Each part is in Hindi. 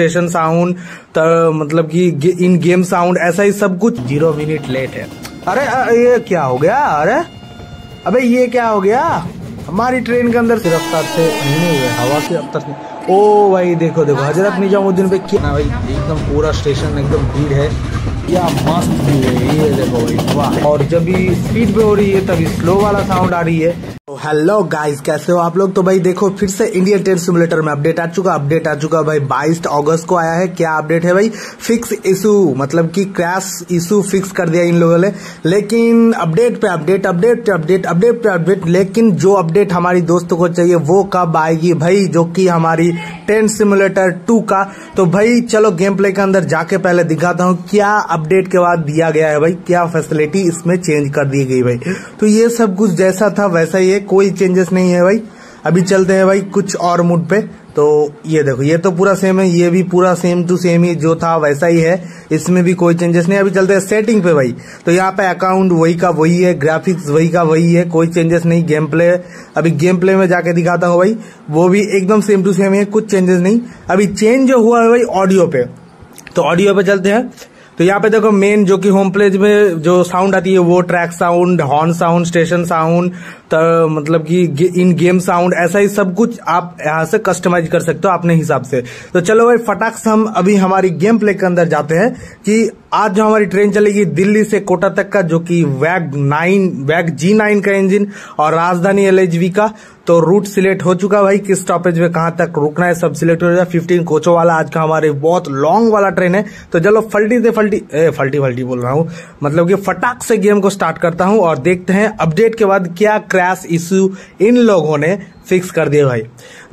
स्टेशन साउंड मतलब कि इन गेम साउंड ऐसा ही सब कुछ। ज़ीरो मिनट लेट है। अरे ये क्या हो गया? अरे अबे ये क्या हो गया? हमारी ट्रेन के अंदर से रफ्तार से नहीं हुए हवा की रफ्तार से ओ भाई देखो देखो हज़रत निजामुद्दीन पे क्या ना भाई एकदम पूरा स्टेशन एकदम भीड़ है। क्या मस्त है ये देखो वाह। और जब भी स्पीड पे हो रही है, तभी स्लो वाला साउंड आ रही है। हेलो गाइस कैसे हो आप लोग? तो भाई देखो, फिर से इंडियन ट्रेन सिमुलेटर में अपडेट आ चुका अपडेट आ चुका भाई। 22 अगस्त को आया है, क्या अपडेट है भाई? फिक्स इशू मतलब कि क्रैश इशू फिक्स कर दिया इन लोगों ने। लेकिन अपडेट पे अपडेट अपडेट पे अपडेट अपडेट पे अपडेट लेकिन जो अपडेट हमारी दोस्तों को चाहिए, वो कब आएगी भाई? जो कि हमारी ट्रेन सिमुलेटर टू का। तो भाई, चलो गेम प्ले के अंदर जाके पहले दिखाता हूँ, क्या अपडेट के बाद दिया गया है भाई, क्या फैसिलिटी इसमें चेंज कर दी गई भाई। तो ये सब कुछ जैसा था, वैसा ही है, कोई चेंजेस नहीं है भाई। अभी चलते हैं भाई कुछ और मूड पे। तो ये देखो, ये तो पूरा सेम है, ये भी पूरा सेम टू सेम ही जो था, वैसा ही है। इसमें भी कोई चेंजेस नहीं अभी चलते हैं सेटिंग पे भाई। तो यहाँ पे अकाउंट वही का वही है ग्राफिक्स वही का वही है, कोई चेंजेस नहीं गेम प्ले अभी गेम प्ले में जाके दिखाता हूँ भाई, वो भी एकदम सेम टू सेम है कुछ चेंजेस नहीं। अभी चेंज जो हुआ है भाई ऑडियो पे। तो ऑडियो पे चलते हैं। तो यहाँ पे देखो मेन जो कि होम प्लेज में जो साउंड आती है, वो track sound horn sound station sound मतलब कि इन गेम साउंड ऐसा ही सब कुछ आप यहाँ से कस्टमाइज कर सकते हो अपने हिसाब से। तो चलो भाई फटाक से हम अभी हमारी गेम प्ले के अंदर जाते हैं कि आज जो हमारी ट्रेन चलेगी दिल्ली से कोटा तक का जो कि वैग नाइन वैग जी नाइन का इंजन और राजधानी एलएचवी का। तो रूट सिलेक्ट हो चुका भाई किस स्टॉपेज में कहाँ तक रुकना है सब सिलेक्ट हो जाए फिफ्टीन कोचों वाला आज का हमारे बहुत लॉन्ग वाला ट्रेन है। तो चलो फल्टी से फल्टी ए, फल्टी फल्टी बोल रहा हूँ। मतलब कि फटाक से गेम को स्टार्ट करता हूँ और देखते हैं अपडेट के बाद क्या क्रैश इश्यू इन लोगों ने फिक्स कर दिया भाई।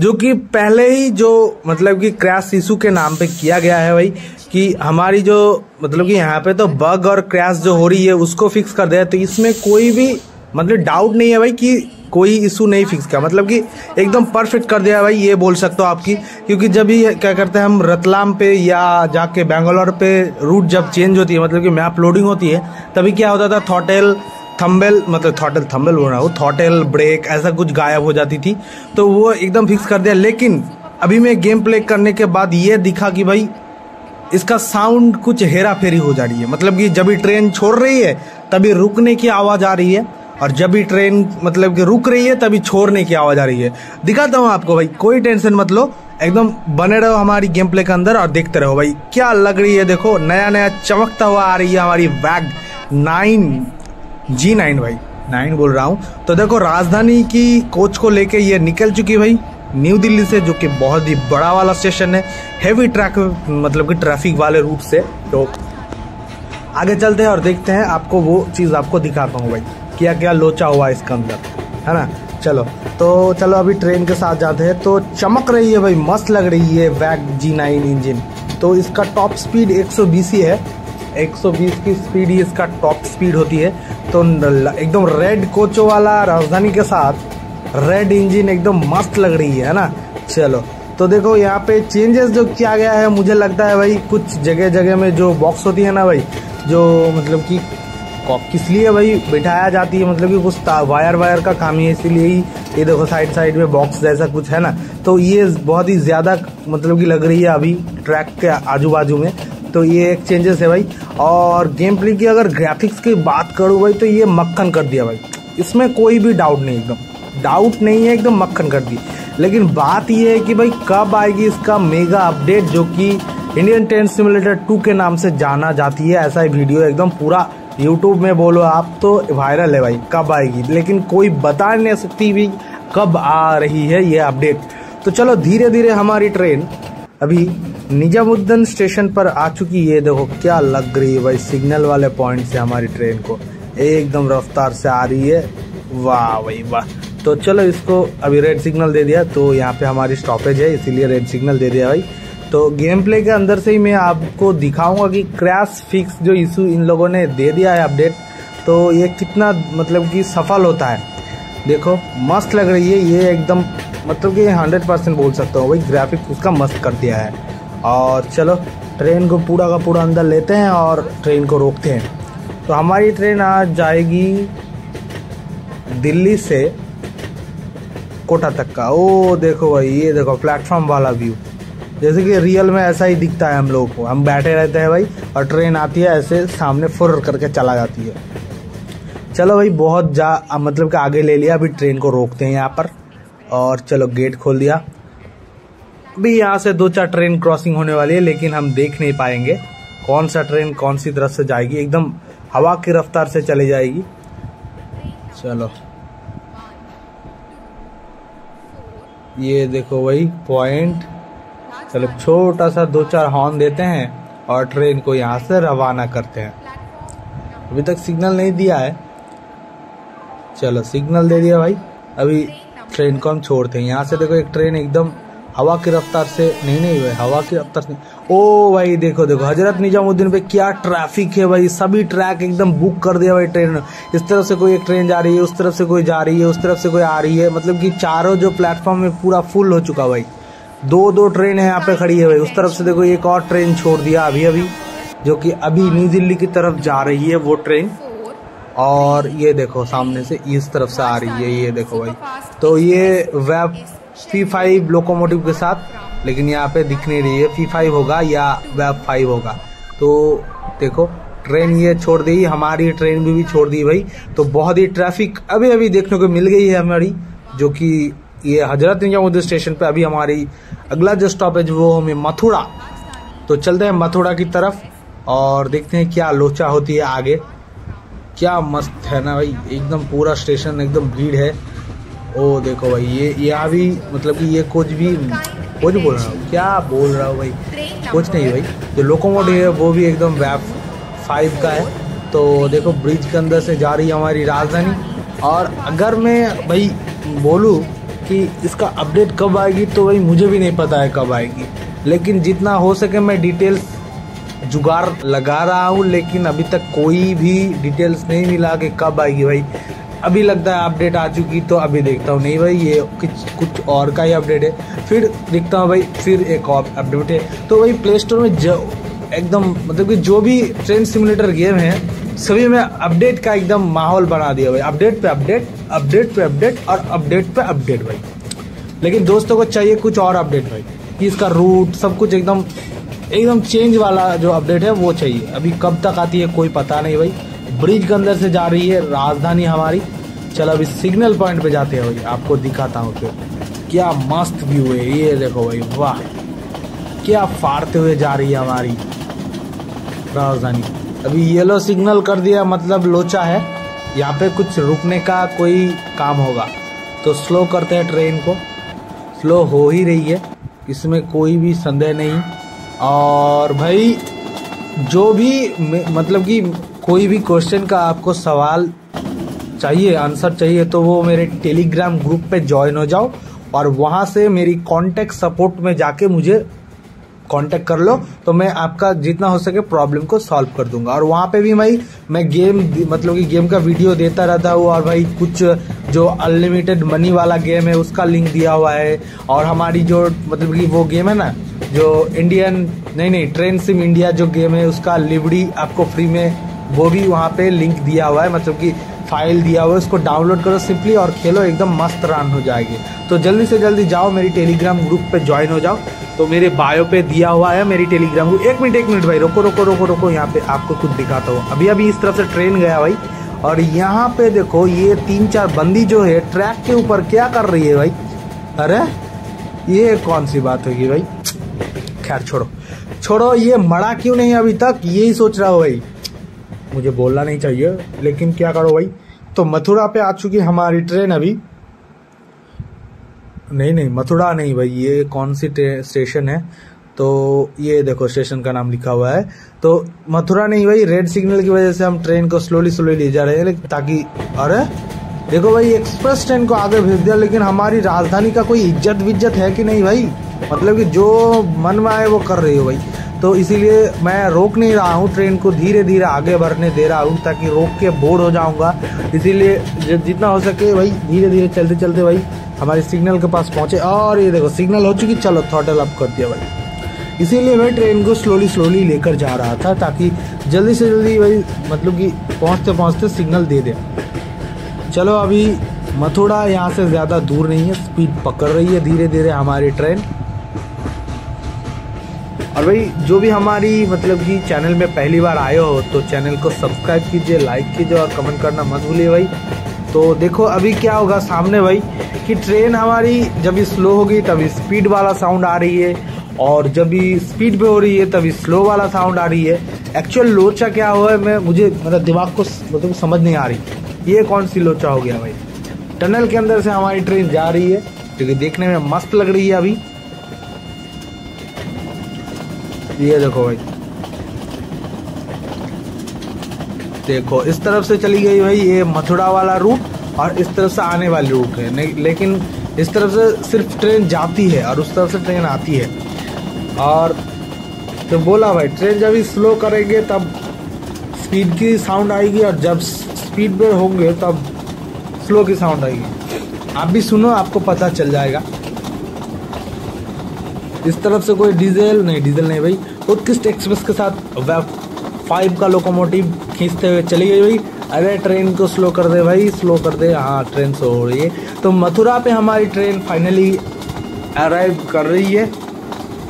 जो कि पहले ही जो मतलब कि क्रैश इशू के नाम पे किया गया है भाई, कि हमारी जो मतलब कि यहाँ पे तो बग और क्रैश जो हो रही है, उसको फिक्स कर दिया तो इसमें कोई भी मतलब डाउट नहीं है भाई कि कोई इशू नहीं फिक्स किया। मतलब कि एकदम परफेक्ट कर दिया भाई, ये बोल सकते हो आपकी क्योंकि जब भी क्या करते हैं हम रतलाम पे या जाके बेंगलोर पे रूट जब चेंज होती है मतलब कि मैप लोडिंग होती है, तभी क्या होता था थॉटेल थम्बेल मतलब थॉटल थम्बेल बोल रहा हूँ थॉटेल ब्रेक, ऐसा कुछ गायब हो जाती थी। तो वो एकदम फिक्स कर दिया। लेकिन अभी मैं गेम प्ले करने के बाद ये दिखा कि भाई, इसका साउंड कुछ हेरा फेरी हो जा रही है। मतलब कि जब भी ट्रेन छोड़ रही है, तभी रुकने की आवाज़ आ रही है। और जब भी ट्रेन मतलब कि रुक रही है, तभी छोड़ने की आवाज़ आ रही है। दिखाता हूँ आपको भाई, कोई टेंशन मत लो। एकदम बने रहो हमारी गेम प्ले के अंदर और देखते रहो भाई, क्या लग रही है? देखो नया नया चमकता हुआ आ रही है हमारी वैग नाइन। जी नाइन भाई, नाइन बोल रहा हूँ। तो देखो, राजधानी की कोच को लेके ये निकल चुकी भाई, न्यू दिल्ली से, जो कि बहुत ही बड़ा वाला स्टेशन है। हैवी ट्रैक मतलब कि ट्रैफ़िक वाले रूट से तो आगे चलते हैं और देखते हैं आपको वो चीज़ आपको दिखाता हूँ भाई क्या क्या लोचा हुआ इसके अंदर, है ना? चलो तो चलो, अभी ट्रेन के साथ जाते हैं। तो चमक रही है भाई, मस्त लग रही है वैग जी नाइन इंजन तो इसका टॉप स्पीड 120 ही है। 120 की स्पीड ही इसका टॉप स्पीड होती है। तो एकदम रेड कोचो वाला राजधानी के साथ रेड इंजन एकदम मस्त लग रही है ना? चलो तो देखो यहाँ पे चेंजेस जो किया गया है, मुझे लगता है भाई कुछ जगह जगह में जो बॉक्स होती है ना भाई, जो मतलब कि किस लिए भाई बिठाया जाती है मतलब कि कुछ वायर वायर का काम ही इसीलिए ही ये देखो साइड साइड में बॉक्स जैसा कुछ है ना? तो ये बहुत ही ज़्यादा मतलब कि लग रही है अभी ट्रैक के आजू बाजू में। तो ये एक चेंजेस है भाई। और गेम प्ले की अगर ग्राफिक्स की बात करूँ भाई तो ये मक्खन कर दिया भाई। इसमें कोई भी डाउट नहीं एकदम। डाउट नहीं है, एकदम मक्खन कर दी। लेकिन बात ये है कि भाई, कब आएगी इसका मेगा अपडेट जो कि इंडियन ट्रेन सिमुलेटर टू के नाम से जाना जाती है? ऐसा ही वीडियो एकदम पूरा यूट्यूब में बोलो आप तो वायरल है भाई, कब आएगी? लेकिन कोई बता नहीं सकती भी कब आ रही है ये अपडेट तो चलो धीरे धीरे हमारी ट्रेन अभी निजामुद्दीन स्टेशन पर आ चुकी है। देखो, क्या लग रही है भाई, सिग्नल वाले पॉइंट से हमारी ट्रेन को। एकदम रफ्तार से आ रही है। वाह भाई, वाह। तो चलो, इसको अभी रेड सिग्नल दे दिया। तो यहाँ पे हमारी स्टॉपेज है, इसीलिए रेड सिग्नल दे दिया भाई। तो गेम प्ले के अंदर से ही मैं आपको दिखाऊँगा कि क्रैश फिक्स जो इशू इन लोगों ने दे दिया है अपडेट तो ये कितना मतलब कि सफल होता है। देखो, मस्त लग रही है। ये एकदम मतलब कि हंड्रेड परसेंट बोल सकता हूँ भाई ग्राफिक उसका मस्त कर दिया है। और चलो ट्रेन को पूरा का पूरा अंदर लेते हैं और ट्रेन को रोकते हैं। तो हमारी ट्रेन आज जाएगी दिल्ली से कोटा तक का। ओ, देखो भाई, ये देखो प्लेटफॉर्म वाला व्यू जैसे कि रियल में ऐसा ही दिखता है हम लोगों को। हम बैठे रहते हैं भाई, और ट्रेन आती है, ऐसे सामने फुर करके चला जाती है। चलो भाई, बहुत जा मतलब कि आगे ले लिया, अभी ट्रेन को रोकते हैं यहाँ पर। और चलो गेट खोल दिया। अभी यहाँ से दो चार ट्रेन क्रॉसिंग होने वाली है, लेकिन हम देख नहीं पाएँगे कौन सा ट्रेन कौन सी तरफ़ से जाएगी। एकदम हवा की रफ्तार से चली जाएगी। चलो। ये देखो वही पॉइंट चलो छोटा सा दो चार हॉर्न देते हैं और ट्रेन को यहाँ से रवाना करते हैं। अभी तक सिग्नल नहीं दिया है। चलो सिग्नल दे दिया भाई। अभी ट्रेन को हम छोड़ते हैं। यहाँ से देखो एक ट्रेन एकदम हवा की रफ्तार से नहीं नहीं भाई हवा की रफ्तार से ओ भाई, देखो देखो, हज़रत निजामुद्दीन पे क्या ट्रैफ़िक है भाई, सभी ट्रैक एकदम बुक कर दिया भाई ट्रेन इस तरफ़ से कोई एक ट्रेन जा रही है, उस तरफ़ से कोई जा रही है, उस तरफ़ से कोई आ रही है। मतलब कि चारों जो प्लेटफॉर्म में पूरा फुल हो चुका भाई। दो दो ट्रेन है यहाँ पे खड़ी है भाई। उस तरफ़ से देखो, एक और ट्रेन छोड़ दिया अभी अभी, जो कि अभी न्यू दिल्ली की तरफ़ जा रही है वो ट्रेन और ये देखो, सामने से इस तरफ़ से आ रही है, ये देखो भाई। तो ये वेब फ़ी फाइव लोकोमोटिव के साथ लेकिन यहाँ पे दिख नहीं रही है। फ़ी फाइव होगा या वेब फाइव होगा? तो देखो ट्रेन ये छोड़ दी हमारी ट्रेन भी, भी छोड़ दी भाई। तो बहुत ही ट्रैफ़िक अभी अभी देखने को मिल गई है हमारी जो कि ये हज़रत निजामुद्दीन स्टेशन पे अभी हमारी अगला जो स्टॉपेज वो हमें मथुरा। तो चलते हैं मथुरा की तरफ़ और देखते हैं क्या लोचा होती है आगे। क्या मस्त है ना भाई एकदम पूरा स्टेशन एकदम भीड़ है। ओ, देखो भाई, ये यहाँ भी मतलब कि ये कुछ भी कुछ बोल रहा हूँ। क्या बोल रहा हूँ भाई? कुछ नहीं भाई। जो लोकोमोटिव है, वो भी एकदम वैप फाइव का है। तो देखो ब्रिज के अंदर से जा रही है हमारी राजधानी। और अगर मैं भाई बोलूँ कि इसका अपडेट कब आएगी तो भाई मुझे भी नहीं पता है कब आएगी। लेकिन जितना हो सके मैं डिटेल्स जुगाड़ लगा रहा हूँ, लेकिन अभी तक कोई भी डिटेल्स नहीं मिला कि कब आएगी भाई। अभी लगता है अपडेट आ चुकी तो अभी देखता हूँ। नहीं भाई, ये कुछ कुछ और का ही अपडेट है। फिर देखता हूँ भाई, फिर एक और अपडेट है। तो भाई प्ले स्टोर में जो, एकदम मतलब कि जो भी ट्रेन सिमुलेटर गेम है, सभी में अपडेट का एकदम माहौल बना दिया भाई। अपडेट पे अपडेट अपडेट पे अपडेट और अपडेट पे अपडेट भाई। लेकिन दोस्तों को चाहिए कुछ और अपडेट भाई। कि इसका रूट सब कुछ एकदम एकदम चेंज वाला जो अपडेट है, वो चाहिए। अभी कब तक आती है, कोई पता नहीं भाई। ब्रिज के अंदर से जा रही है राजधानी हमारी। चलो अभी सिग्नल पॉइंट पे जाते हैं भाई आपको दिखाता हूँ फिर। क्या मस्त व्यू है ये देखो भाई, वाह। क्या फाड़ते हुए जा रही है हमारी राजधानी। अभी येलो सिग्नल कर दिया मतलब लोचा है। यहाँ पे कुछ रुकने का कोई काम होगा। तो स्लो करते हैं ट्रेन को। स्लो हो ही रही है। इसमें कोई भी संदेह नहीं। और भाई, जो भी मतलब कि कोई भी क्वेश्चन का आपको सवाल चाहिए आंसर चाहिए तो वो मेरे टेलीग्राम ग्रुप पे ज्वाइन हो जाओ और वहाँ से मेरी कांटेक्ट सपोर्ट में जाके मुझे कांटेक्ट कर लो तो मैं आपका जितना हो सके प्रॉब्लम को सॉल्व कर दूँगा। और वहाँ पे भी भाई, मैं गेम मतलब कि गेम का वीडियो देता रहता हूँ और भाई कुछ जो अनलिमिटेड मनी वाला गेम है, उसका लिंक दिया हुआ है और हमारी जो मतलब कि वो गेम है ना, जो इंडियन नहीं नहीं ट्रेन सिम इंडिया जो गेम है, उसका लिबड़ी आपको फ्री में वो भी वहाँ पे लिंक दिया हुआ है मतलब कि फ़ाइल दिया हुआ है, उसको डाउनलोड करो सिंपली और खेलो, एकदम मस्त रन हो जाएगी। तो जल्दी से जल्दी जाओ, मेरी टेलीग्राम ग्रुप पे ज्वाइन हो जाओ। तो मेरे बायो पे दिया हुआ है, मेरी टेलीग्राम ग्रुप एक मिनट एक मिनट भाई, रोको रोको रोको रोको, यहाँ पे आपको कुछ दिखाता हूँ। अभी अभी इस तरफ़ से ट्रेन गया भाई। और यहाँ पे देखो, ये तीन, चार बंदी जो है ट्रैक के ऊपर क्या कर रही है भाई? अरे, ये कौन सी बात होगी भाई? खैर, छोड़ो। छोड़ो, ये मरा क्यों नहीं अभी तक? यही सोच रहा हो भाई। मुझे बोलना नहीं चाहिए। लेकिन क्या करो भाई? तो मथुरा पे आ चुकी हमारी ट्रेन अभी। नहीं नहीं, मथुरा नहीं भाई, ये कौन सी स्टेशन है? तो ये देखो, स्टेशन का नाम लिखा हुआ है। तो मथुरा नहीं भाई, रेड सिग्नल की वजह से हम ट्रेन को स्लोली स्लोली ले जा रहे हैं ताकि, अरे, देखो भाई एक्सप्रेस ट्रेन को आगे भेज दिया, लेकिन हमारी राजधानी का कोई इज़्ज़त विज्जत है कि नहीं भाई? मतलब कि जो मन में आए वो कर रही हो भाई। तो इसीलिए मैं रोक नहीं रहा हूँ ट्रेन को धीरे धीरे आगे बढ़ने दे रहा हूँ ताकि रोक के बोर हो जाऊँगा। इसीलिए जितना हो सके भाई, धीरे धीरे चलते चलते भाई, हमारे सिग्नल के पास पहुँचे। और ये देखो सिग्नल हो चुकी, चलो थॉटल अप कर दिया भाई। इसीलिए मैं ट्रेन को स्लोली स्लोली लेकर जा रहा था ताकि जल्दी से जल्दी भाई मतलब कि पहुँचते पहुँचते सिग्नल दे दे। चलो अभी मथुरा यहाँ से ज़्यादा दूर नहीं है स्पीड पकड़ रही है धीरे धीरे हमारी ट्रेन और भाई, जो भी हमारी मतलब कि चैनल में पहली बार आए हो तो चैनल को सब्सक्राइब कीजिए लाइक कीजिए और कमेंट करना मत भूलिए भाई। तो देखो, अभी क्या होगा सामने भाई, कि ट्रेन हमारी जब भी स्लो होगी तभी स्पीड वाला साउंड आ रही है। और जब भी स्पीड पे हो रही है तभी स्लो वाला साउंड आ रही है। एक्चुअल लोचा क्या हुआ है, मैं, मुझे मतलब दिमाग को मतलब समझ नहीं आ रही। ये कौन सी लोचा हो गया भाई? टनल के अंदर से हमारी ट्रेन जा रही है, क्योंकि देखने में मस्त लग रही है अभी। ये देखो भाई। देखो, इस तरफ़ से चली गई भाई ये मथुरा वाला रूट और इस तरफ़ से आने वाली रूट है। लेकिन इस तरफ़ से सिर्फ़ ट्रेन जाती है और उस तरफ़ से ट्रेन आती है। और तो बोला भाई ट्रेन जब स्लो करेंगे तब स्पीड की साउंड आएगी और जब स्पीड पे होंगे तब स्लो की साउंड आएगी। आप भी सुनो, आपको पता चल जाएगा। इस तरफ़ से कोई डीजल नहीं डीजल नहीं भाई। उत्कृष्ट एक्सप्रेस के साथ वेब फाइव का लोकोमोटिव खींचते हुए चली गई भाई? अरे ट्रेन को स्लो कर दे भाई स्लो कर दे। हाँ ट्रेन स्लो हो रही है। तो मथुरा पे हमारी ट्रेन फाइनली अराइव कर रही है।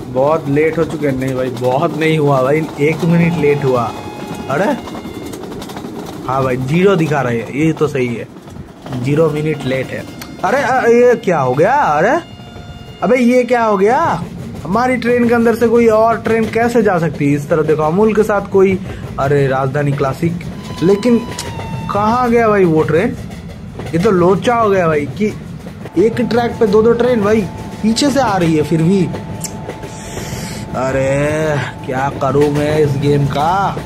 बहुत लेट हो चुके हैं। नहीं भाई, बहुत नहीं हुआ भाई। एक मिनट लेट हुआ। अरे? हाँ भाई ज़ीरो दिखा रहे हैं। ये तो सही है। ज़ीरो मिनट लेट है। अरे ये क्या हो गया? अरे? अबे, ये क्या हो गया? हमारी ट्रेन के अंदर से कोई और ट्रेन कैसे जा सकती है? इस तरह देखो, अमूल के साथ कोई, अरे, राजधानी क्लासिक लेकिन कहाँ गया भाई वो ट्रेन? ये तो लोचा हो गया भाई, कि एक ट्रैक पे दो दो ट्रेन भाई, पीछे से आ रही है फिर भी। अरे, क्या करूँ मैं इस गेम का?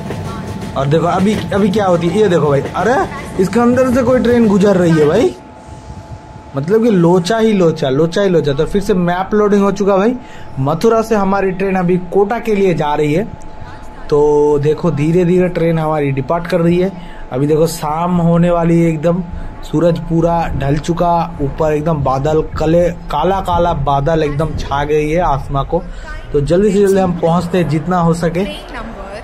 और देखो, अभी अभी क्या होती है? ये देखो भाई, अरे, इसके अंदर से कोई ट्रेन गुजर रही है भाई। मतलब कि लोचा ही लोचा लोचा ही लोचा। तो फिर से मैप लोडिंग हो चुका भाई। मथुरा से हमारी ट्रेन अभी कोटा के लिए जा रही है। तो देखो धीरे धीरे ट्रेन हमारी डिपार्ट कर रही है। अभी देखो, शाम होने वाली है एकदम। सूरज पूरा ढल चुका, ऊपर एकदम बादल, कले काला काला बादल एकदम छा गई है आसमां को। तो जल्दी से जल्दी हम पहुँचते जितना हो सके।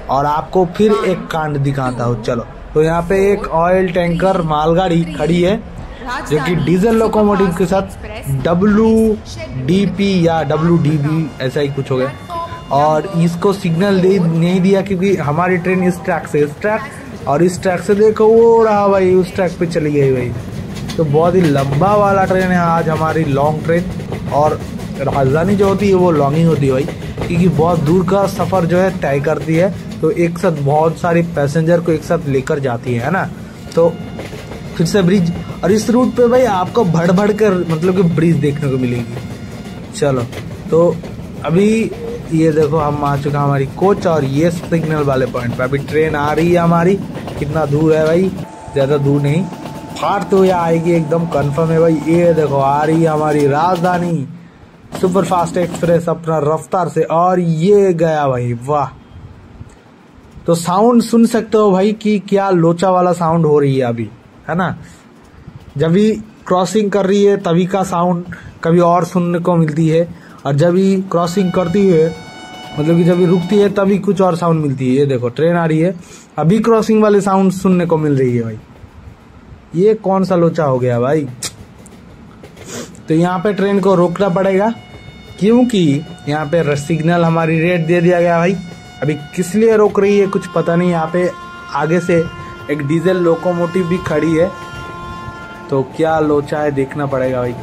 और आपको फिर एक कांड दिखाता हूँ। चलो तो यहाँ पे एक ऑयल टैंकर मालगाड़ी खड़ी है। जो कि डीजल लोकोमोटिव के साथ डब्लू डी पी या डब्लू डी बी ऐसा ही कुछ हो गया। और इसको सिग्नल दे नहीं दिया क्योंकि हमारी ट्रेन इस ट्रैक से इस ट्रैक और इस ट्रैक से देखो वो रहा भाई उस ट्रैक पे चली गई भाई। तो बहुत ही लंबा वाला ट्रेन है आज हमारी लॉन्ग ट्रेन और राजधानी जो होती है वो लॉन्ग ही होती है भाई क्योंकि बहुत दूर का सफ़र जो है तय करती है। तो एक साथ बहुत सारे पैसेंजर को एक साथ लेकर जाती है ना? तो फिर से ब्रिज और इस रूट पे भाई आपको भड़ भड़ कर मतलब कि ब्रिज देखने को मिलेगी। चलो तो अभी ये देखो, हम आ चुका हमारी कोच और ये सिग्नल वाले पॉइंट पे। अभी ट्रेन आ रही है हमारी। कितना दूर है भाई? ज़्यादा दूर नहीं। फाड़ तो ये आएगी एकदम कंफर्म है भाई। ये देखो, आ रही है हमारी राजधानी। सुपर फास्ट एक्सप्रेस अपना रफ्तार से और ये गया भाई, वाह। तो साउंड सुन सकते हो भाई कि क्या लोचा वाला साउंड हो रही है अभी, है ना? जब भी क्रॉसिंग कर रही है, तभी का साउंड कभी और सुनने को मिलती है। और जब भी क्रॉसिंग करती है मतलब कि जब रुकती है, तभी कुछ और साउंड मिलती है। ये देखो ट्रेन आ रही है। अभी क्रॉसिंग वाले साउंड सुनने को मिल रही है भाई। ये कौन सा लोचा हो गया भाई? तो यहाँ पे ट्रेन को रोकना पड़ेगा। क्योंकि यहाँ पे सिग्नल हमारी रेड दे दिया गया भाई। अभी किस लिए रोक रही है कुछ पता नहीं। यहाँ पे आगे से एक डीजल लोकोमोटिव भी खड़ी है। तो क्या लोचा है देखना पड़ेगा भाई?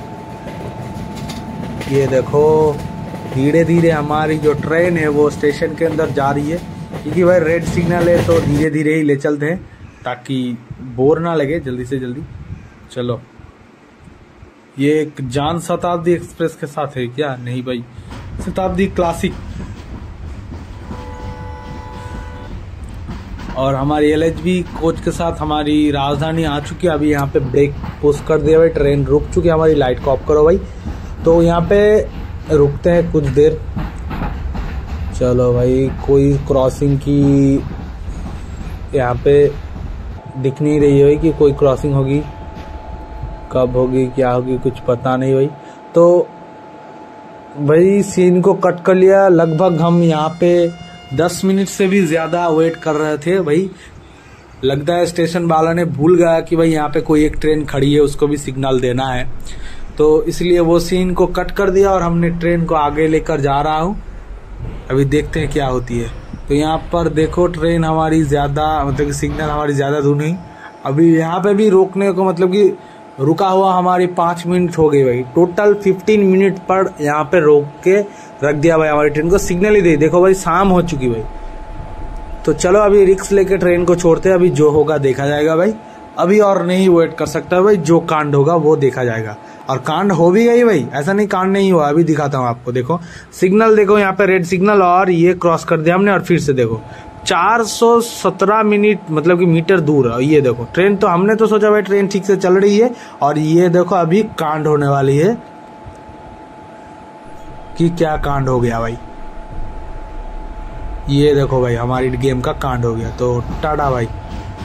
ये देखो धीरे धीरे हमारी जो ट्रेन है, वो स्टेशन के अंदर जा रही है। क्योंकि भाई रेड सिग्नल है तो धीरे धीरे ही ले चलते हैं, ताकि बोर ना लगे जल्दी से जल्दी। चलो। ये एक जान शताब्दी एक्सप्रेस के साथ है क्या? नहीं भाई। शताब्दी क्लासिक और हमारी एलएचबी कोच के साथ हमारी राजधानी आ चुकी है। अभी यहाँ पे ब्रेक पोस्ट कर दिया भाई ट्रेन रुक चुकी है हमारी लाइट को ऑफ़ करो भाई। तो यहाँ पे रुकते हैं कुछ देर। चलो भाई, कोई क्रॉसिंग की यहाँ पे दिख नहीं रही है कि कोई क्रॉसिंग होगी, कब होगी, क्या होगी, कुछ पता नहीं भाई। तो भाई सीन को कट कर लिया। लगभग हम यहाँ पे दस मिनट से भी ज़्यादा वेट कर रहे थे भाई। लगता है स्टेशन वाला ने भूल गया कि भाई यहाँ पे कोई एक ट्रेन खड़ी है, उसको भी सिग्नल देना है। तो इसलिए वो सीन को कट कर दिया और हमने ट्रेन को आगे लेकर जा रहा हूँ। अभी देखते हैं क्या होती है। तो यहाँ पर देखो ट्रेन हमारी ज़्यादा मतलब कि सिग्नल हमारी ज़्यादा दूर नहीं। अभी यहाँ पे भी रोकने को मतलब कि रुका हुआ हमारी पाँच मिनट हो गई भाई। टोटल फिफ्टीन मिनट पर यहाँ पे रोक के रख दिया भाई हमारी ट्रेन को सिग्नल ही दे। देखो भाई, शाम हो चुकी भाई। तो चलो अभी रिक्स लेके ट्रेन को छोड़ते अभी जो होगा देखा जाएगा भाई। अभी और नहीं वेट कर सकता भाई, जो कांड होगा वो देखा जाएगा। और कांड हो भी गई भाई, ऐसा नहीं कांड नहीं हुआ, अभी दिखाता हूँ आपको, देखो। सिग्नल देखो, यहाँ पे रेड सिग्नल और ये क्रॉस कर दिया हमने, और फिर से देखो। 417 मिनट मतलब कि मीटर दूर है, ये देखो। ट्रेन तो हमने तो सोचा भाई ट्रेन ठीक से चल रही है, और ये देखो अभी कांड होने वाली है। कि क्या कांड हो गया भाई? ये देखो भाई, हमारी गेम का कांड हो गया तो टाटा भाई।